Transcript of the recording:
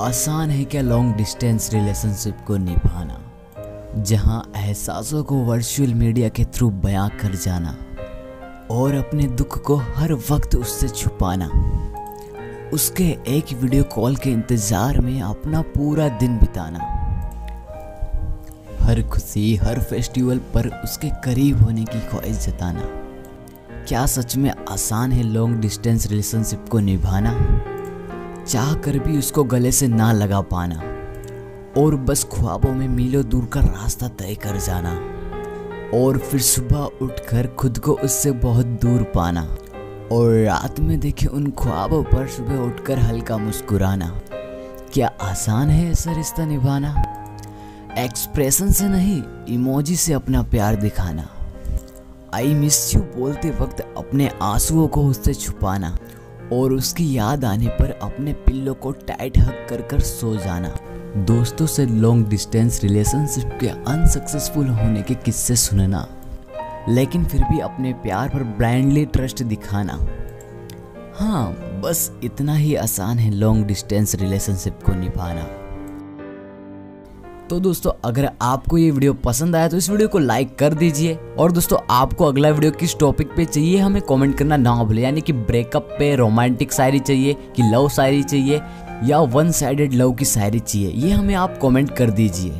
आसान है क्या लॉन्ग डिस्टेंस रिलेशनशिप को निभाना? जहाँ एहसासों को वर्चुअल मीडिया के थ्रू बयां कर जाना और अपने दुख को हर वक्त उससे छुपाना। उसके एक वीडियो कॉल के इंतज़ार में अपना पूरा दिन बिताना। हर खुशी, हर फेस्टिवल पर उसके करीब होने की ख्वाहिश जताना। क्या सच में आसान है लॉन्ग डिस्टेंस रिलेशनशिप को निभाना? चाह कर भी उसको गले से ना लगा पाना और बस ख्वाबों में मीलों दूर का रास्ता तय कर जाना और फिर सुबह उठकर खुद को उससे बहुत दूर पाना और रात में देखे उन ख्वाबों पर सुबह उठकर हल्का मुस्कुराना। क्या आसान है ऐसा रिश्ता निभाना? एक्सप्रेशन से नहीं इमोजी से अपना प्यार दिखाना। आई मिस यू बोलते वक्त अपने आंसुओं को उससे छुपाना। और उसकी याद आने पर अपने पिल्लों को टाइट हक कर कर सो जाना। दोस्तों से लॉन्ग डिस्टेंस रिलेशनशिप के अनसक्सेसफुल होने के किस्से सुनना, लेकिन फिर भी अपने प्यार पर ब्लाइंडली ट्रस्ट दिखाना। हाँ बस इतना ही आसान है लॉन्ग डिस्टेंस रिलेशनशिप को निभाना। तो दोस्तों, अगर आपको ये वीडियो पसंद आया तो इस वीडियो को लाइक कर दीजिए। और दोस्तों, आपको अगला वीडियो किस टॉपिक पे चाहिए, हमें कमेंट करना ना भूले। यानी कि ब्रेकअप पे रोमांटिक शायरी चाहिए, कि लव शायरी चाहिए, या वन साइडेड लव की शायरी चाहिए, ये हमें आप कमेंट कर दीजिए।